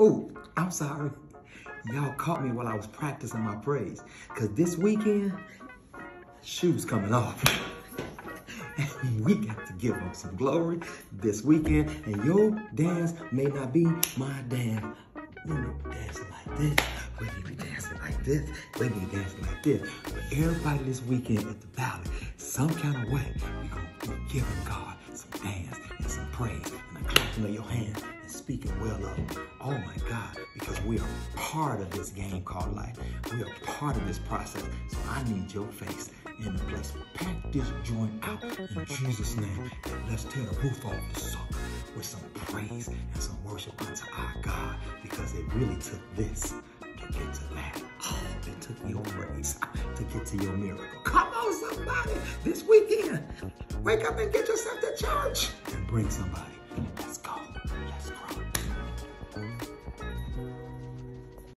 Oh, I'm sorry. Y'all caught me while I was practicing my praise. Cause this weekend, shoes coming off. we got to give them some glory this weekend. And your dance may not be my dance. We may be dancing like this. We may be dancing like this. We may be dancing like this. But everybody this weekend at the Valley, some kind of way, we gonna be giving God some dance and some praise and a clapping of your hands and speaking well of him. We are part of this game called life. We are part of this process. So I need your face in the place. Pack this joint out in Jesus' name. And let's tear the roof off the sucker with some praise and some worship unto our God because it really took this to get to that. Oh, it took your praise to get to your miracle. Come on, somebody. This weekend, wake up and get yourself to church and bring somebody.